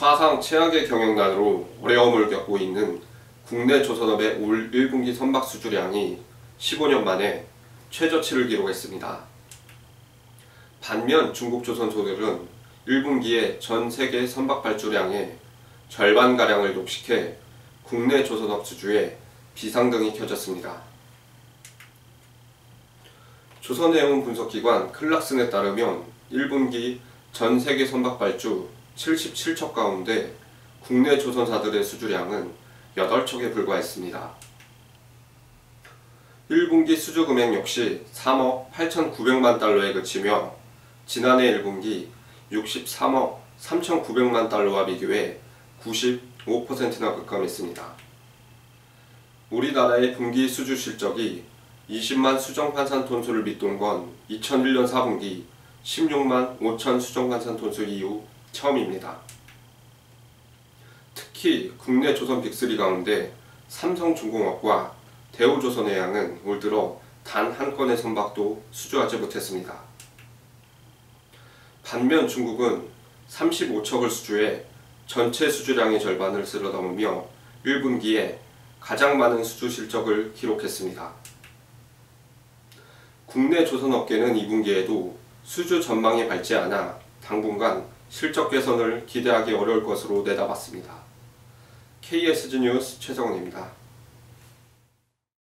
사상 최악의 경영난으로 어려움을 겪고 있는 국내 조선업의 올 1분기 선박 수주량이 15년 만에 최저치를 기록했습니다. 반면 중국 조선소들은 1분기에 전 세계 선박 발주량의 절반가량을 독식해 국내 조선업 수주에 비상등이 켜졌습니다. 조선해운 분석기관 클락슨에 따르면 1분기 전 세계 선박 발주 77척 가운데 국내 조선사들의 수주량은 8척에 불과했습니다. 1분기 수주 금액 역시 3억 8,900만 달러에 그치며 지난해 1분기 63억 3,900만 달러와 비교해 95%나 급감했습니다. 우리나라의 분기 수주 실적이 20만 수정 환산 톤수를 밑돈 건 2001년 4분기 16만 5천 수정 환산 톤수 이후 처음입니다. 특히 국내 조선 빅3 가운데 삼성중공업과 대우조선해양은 올 들어 단 한 건의 선박도 수주하지 못했습니다. 반면 중국은 35척을 수주해 전체 수주량의 절반을 쓸어 담으며 1분기에 가장 많은 수주 실적을 기록했습니다. 국내 조선업계는 2분기에도 수주 전망이 밝지 않아 당분간 실적 개선을 기대하기 어려울 것으로 내다봤습니다. KSG 뉴스 최정원입니다.